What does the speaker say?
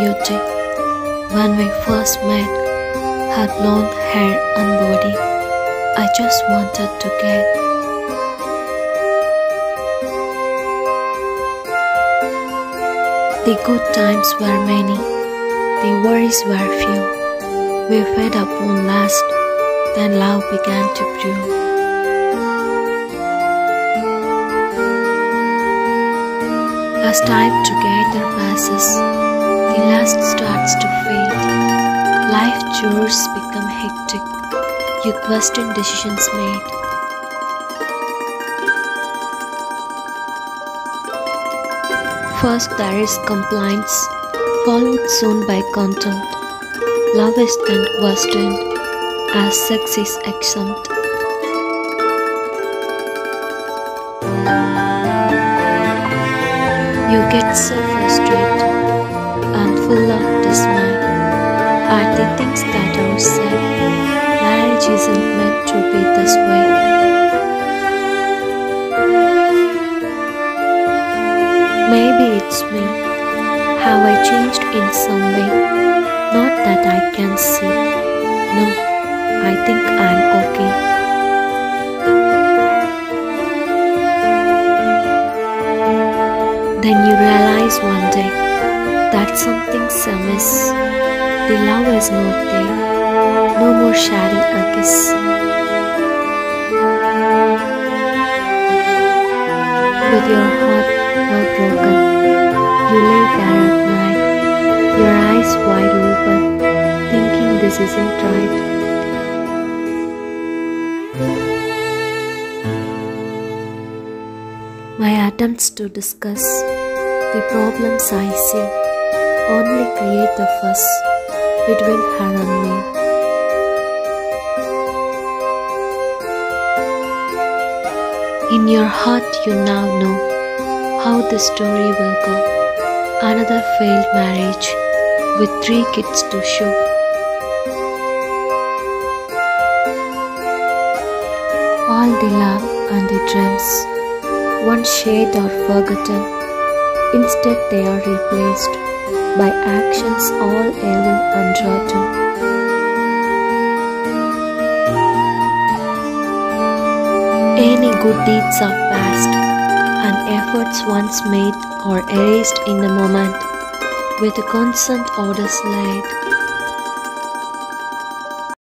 beauty. When we first met, her blonde hair and body, I just wanted to get. The good times were many, the worries were few. We fed upon lust, then love began to brew. As time together passes, the lust starts to fade. Life chores become hectic. You question decisions made. First there is compliance, followed soon by contempt. Love is then questioned as sex is exempt. Get so frustrated and full of dismay at the things that are said. Marriage isn't meant to be this way. Maybe it's me. Have I changed in some way? Not that I can see. Then you realize one day that something's amiss. The love is not there. No more sharing a kiss. With your heart now broken, you lay there at night, your eyes wide open, thinking this isn't right. My attempts to discuss the problems I see only create a fuss between her and me. In your heart, you now know how the story will go. Another failed marriage with three kids to show. All the love and the dreams once shared are forgotten. Instead, they are replaced by actions all evil and rotten. Any good deeds are past, and efforts once made are erased in a moment, with a consent orders laid.